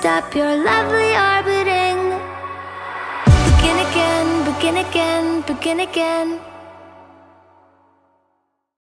stop your lovely orbiting. Begin again, begin again, begin again.